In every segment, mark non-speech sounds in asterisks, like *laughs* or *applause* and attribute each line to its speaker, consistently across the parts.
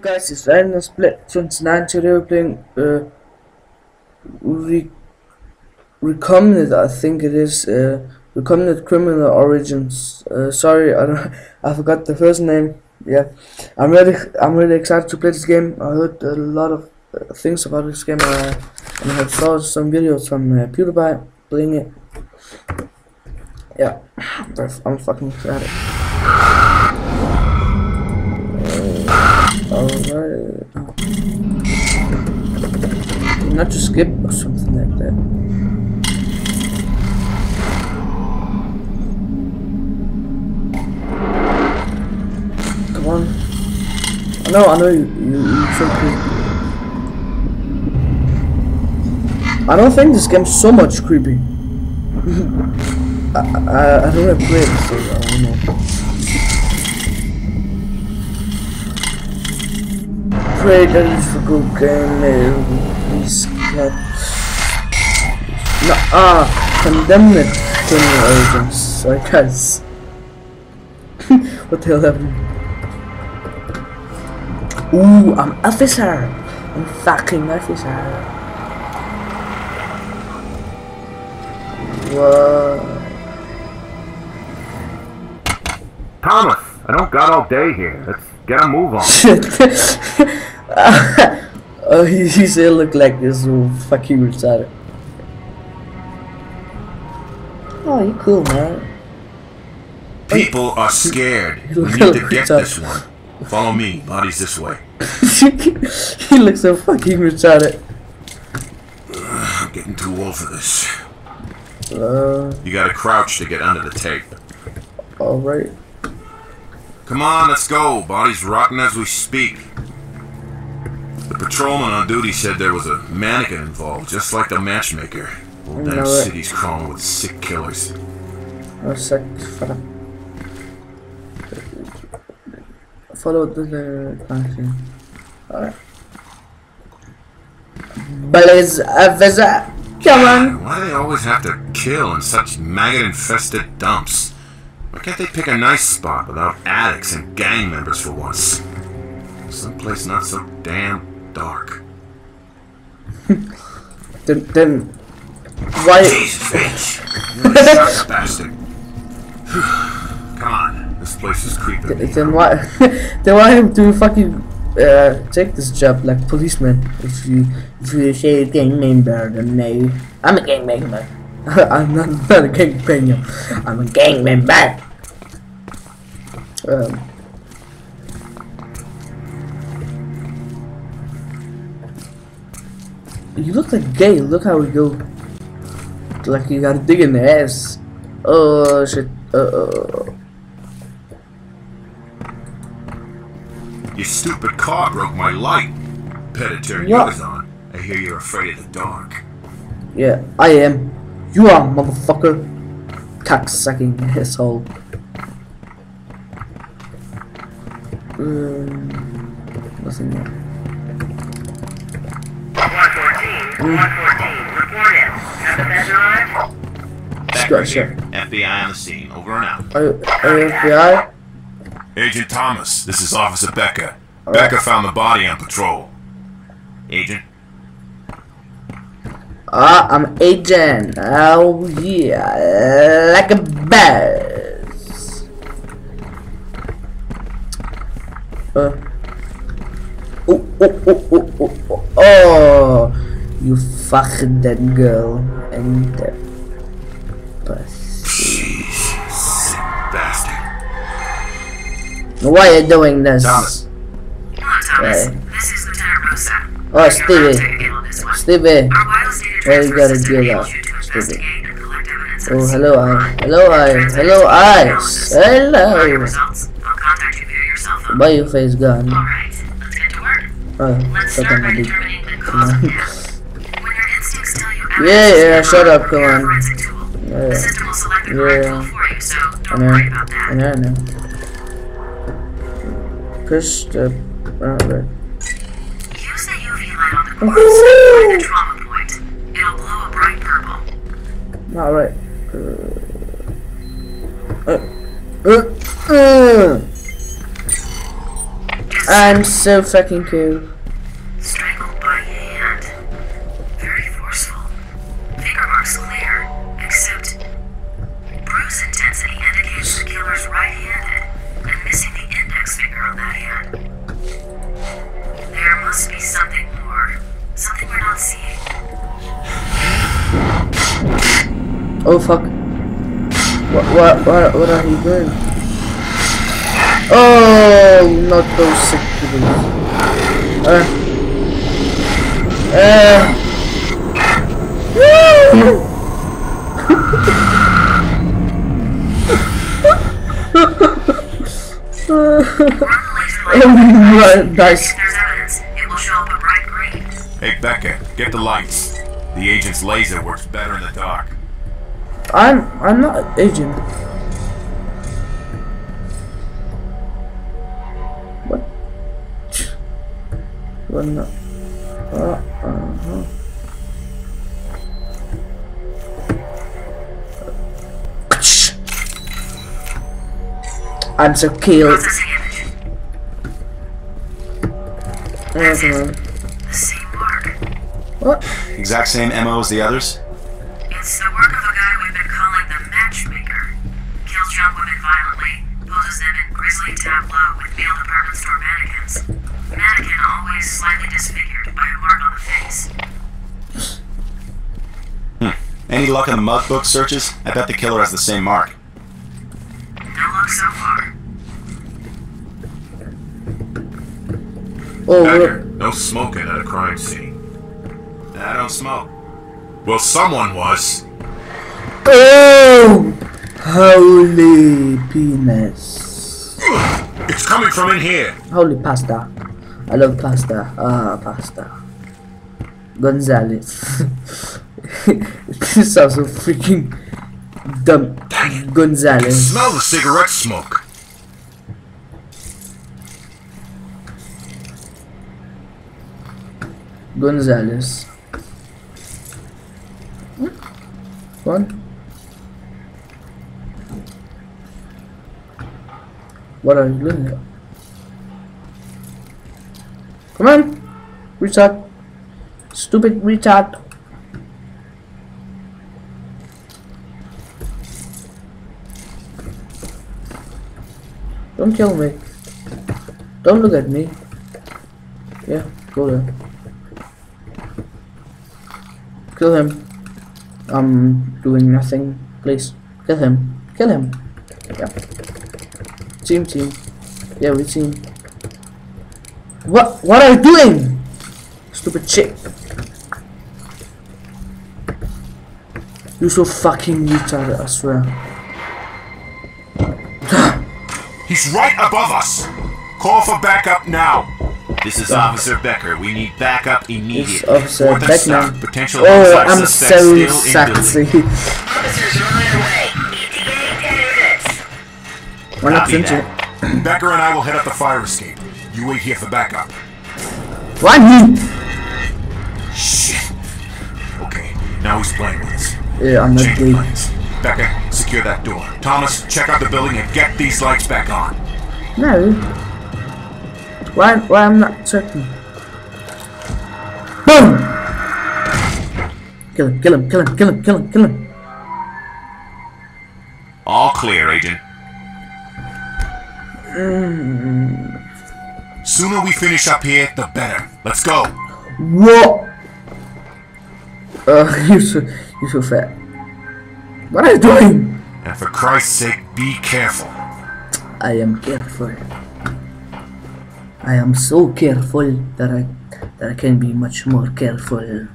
Speaker 1: guys, it's Ananasplit 29 today we're playing uh, Re I think it is, uh, Recombinant Criminal Origins. Uh, sorry, I don't, *laughs* I forgot the first name. Yeah, I'm really, I'm really excited to play this game. I heard a lot of uh, things about this game, uh, and I have saw some videos from uh, PewDiePie playing it. Yeah, *sighs* I'm fucking excited. Alright. Not to skip or something like that. Come on. I know, I know you, you, you. I don't think this game's so much creepy. *laughs* I, I, I don't have played it, so uh, I don't know. Pray that it's a good game, please get. No, ah, condemn it, criminal agents, I guess. *laughs* what the hell happened? Ooh, I'm officer! I'm fucking officer. What?
Speaker 2: Thomas, I don't got all day here. Let's get a move on. *laughs* *laughs* *laughs*
Speaker 1: oh, he, he still look like this fucking retarded. Oh, you cool, man.
Speaker 2: People are *laughs* scared. We need to get this one. Follow me. Body's this way. *laughs*
Speaker 1: he looks so fucking retarded.
Speaker 2: I'm getting too old for this.
Speaker 1: Uh,
Speaker 2: You gotta crouch to get under the tape.
Speaker 1: alright.
Speaker 2: Come on, let's go. Body's rotting as we speak. The patrolman on duty said there was a mannequin involved, just like the matchmaker. Old damn
Speaker 1: it.
Speaker 2: Uh, city's crawling with sick killers.
Speaker 1: A sec. Follow. Follow the connection. Alright. Blaze officer! Come on!
Speaker 2: Why do they always have to kill in such maggot-infested dumps? Why can't they pick a nice spot without addicts and gang members for once? Someplace not so damn dark. *laughs*
Speaker 1: Then, then why?
Speaker 2: Jesus H! You suck, bastard. *sighs* Come on, this place is creeping me.
Speaker 1: Then why? *laughs* then why do you fucking uh, take this job like policeman? If you if you say gang member, then no. I'm a gang member. *laughs* I'm not, not a gang member. I'm a gang member. Um. You look like gay. Look how we go. Like you got a dig in the ass. Oh shit. Uh. uh.
Speaker 2: Your stupid car broke my light. Better turn
Speaker 1: What?
Speaker 2: yours on. I hear you're afraid of the dark.
Speaker 1: Yeah, I am. You are, motherfucker. Cocksucking asshole. Um, nothing more. Sure.
Speaker 2: FBI on the scene. Over and out.
Speaker 1: Are, are you FBI?
Speaker 2: Agent Thomas, this is Officer Becker. Becker found the body on patrol. Agent,
Speaker 1: Ah, I'm agent. Oh yeah, like a buzz. Uh. Oh, oh, oh, oh, oh, oh. You fucked that girl and the pussy.
Speaker 2: jeez, sick bastard.
Speaker 1: Why are you doing this?
Speaker 2: Thomas,
Speaker 3: Hello, Thomas.
Speaker 1: Hey.
Speaker 3: This is Lieutenant Rosa.
Speaker 1: Oh, Stevie.
Speaker 3: Our
Speaker 1: Stevie.
Speaker 3: wireless
Speaker 1: Where you gotta
Speaker 3: system
Speaker 1: get
Speaker 3: enables
Speaker 1: out, Stevie.
Speaker 3: investigate and collect evidence of
Speaker 1: Oh, hello, I. Hello, I. Hello, eyes.
Speaker 3: For your
Speaker 1: Hello.
Speaker 3: results, you your.
Speaker 1: Why your face gone?
Speaker 3: Alright, let's get to work.
Speaker 1: Oh,
Speaker 3: Let's start
Speaker 1: up,
Speaker 3: by
Speaker 1: my dick.
Speaker 3: determining the cause of death.
Speaker 1: Yeah, yeah, shut up, come on. Yeah. Yeah. I know. I know, I know. Push the. Alright.
Speaker 3: Use the UV light on the corpse the trauma point. It'll a bright purple.
Speaker 1: Alright. Uh, uh, uh. I'm so fucking cool. Oh fuck. What what what what are you doing? Oh not those sick people. Uh uh *laughs*
Speaker 3: green.
Speaker 2: Hey, Becker, get the lights. The agent's laser works better in the dark.
Speaker 1: I'm I'm not an agent. What? What no? Uh, uh-huh. I'm so killed.
Speaker 3: Processing.
Speaker 1: Uh-huh.
Speaker 3: The same mark.
Speaker 1: What?
Speaker 4: Exact same MO as the others?
Speaker 3: It's the work them in grisly tableau with male department store mannequins. Mannequin always slightly disfigured by a mark on the face. Hmm.
Speaker 4: Any luck in the mug book searches? I bet the killer has the same mark.
Speaker 3: No luck so far.
Speaker 1: Oh,
Speaker 2: Becker, no smoking at a crime scene.
Speaker 4: I don't smoke.
Speaker 2: Well, someone was.
Speaker 1: Oh! Holy penis.
Speaker 2: It's coming from in here.
Speaker 1: Holy pasta. I love pasta. Ah, pasta. Gonzalez. this *laughs* sounds so freaking dumb.
Speaker 2: Dang it.
Speaker 1: Gonzalez.
Speaker 2: Smell the cigarette smoke.
Speaker 1: Gonzalez. One. What are you doing? Come on! Retard. Stupid retard. Don't kill me. Don't look at me. Yeah, go there. Kill him. I'm doing nothing. Please, kill him. Kill him. Yeah. Team, team. Yeah, we team. What? What are you doing? Stupid chick. You so fucking retarded, I swear. *sighs*
Speaker 2: He's right above us. Call for backup now.
Speaker 4: This is Officer Becker. We need backup
Speaker 1: It's
Speaker 4: immediately.
Speaker 1: Officer
Speaker 2: stop.
Speaker 1: Beckman.
Speaker 2: Potential
Speaker 1: Oh, I'm so
Speaker 2: still in building.
Speaker 1: sexy.
Speaker 3: Officers are
Speaker 1: Why not finish it?
Speaker 2: Becker and I will head up the fire escape. You wait here for backup.
Speaker 1: Why me?
Speaker 2: Shit. Okay, now he's playing with us.
Speaker 1: Yeah, I'm not
Speaker 2: Change
Speaker 1: gay.
Speaker 2: plans. Becker, secure that door. Thomas, check out the building and get these lights back on.
Speaker 1: No. Why? Why I'm not certain? Boom! Kill him! Kill him! Kill him! Kill him! Kill him! Kill him!
Speaker 2: All clear, Agent. Sooner we finish up here, the better. Let's go.
Speaker 1: What? Uh, *laughs* you so you so fat. What are you doing?
Speaker 2: And for Christ's sake, be careful.
Speaker 1: I am careful. I am so careful that I that I can be much more careful.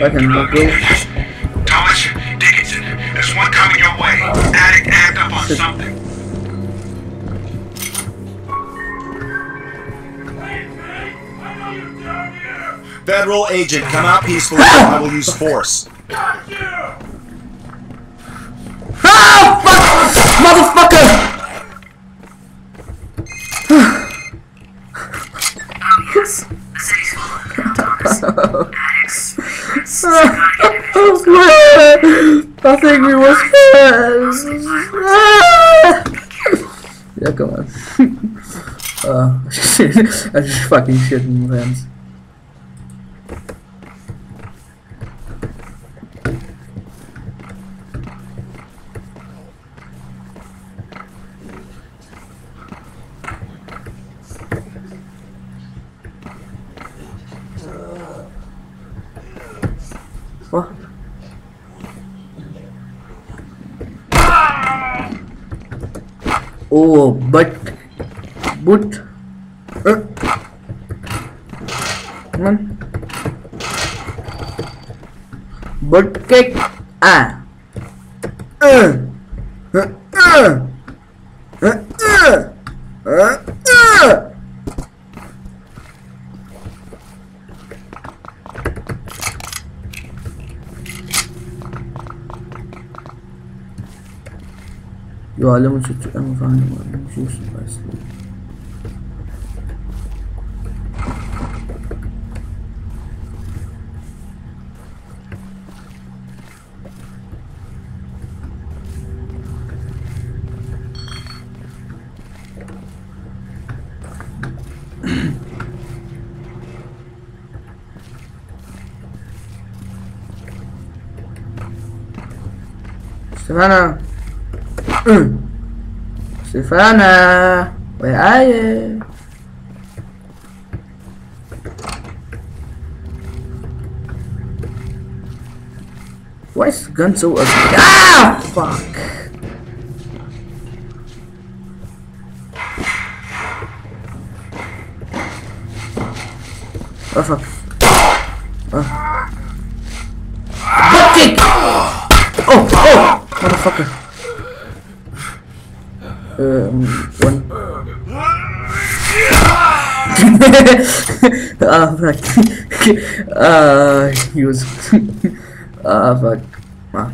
Speaker 2: On it.
Speaker 1: I can go.
Speaker 2: Thomas, Dickinson, there's one coming your way. Addict act up on something.
Speaker 4: Federal agent, come out peacefully or I will use force.
Speaker 1: Ah! Fuck! Motherfucker! Think we was friends. Ah! yeah, come on. *laughs* uh, *laughs* I just fucking shit in my pants. What? Oh, but, but, uh, come on, but kick ah, uh, uh, uh, uh, uh, uh, uh. يعلم ست أنف عن يعلم يوسف ويسلم سمعنا *clears throat* Stefana! Where are you? Why is the gun so ugly? Ah! Fuck! Oh fuck. Oh. Oh! Oh! Motherfucker. Um, one. *laughs* ah, fuck. uh, *laughs* he was. *laughs* ah, fuck. Ah,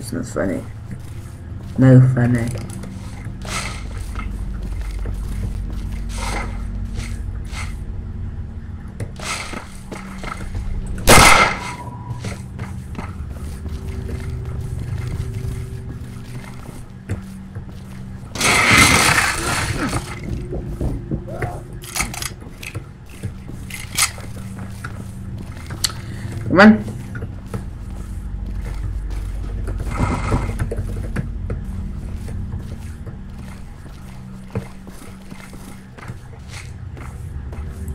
Speaker 1: it's not funny. No funny. Come on.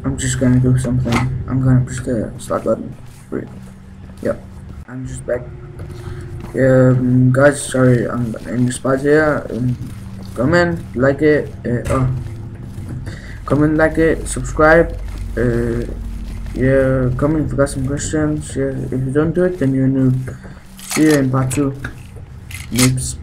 Speaker 1: I'm just gonna do something. I'm gonna push the start button. Wait. Yep. I'm just back. Um, guys, sorry, I'm in the spot here. Um, comment, like it. Uh, oh. Comment, like it, subscribe. Uh, yeah, comment if you got some questions. Yeah, if you don't do it, then you're a noob. See you in part two. Noobs.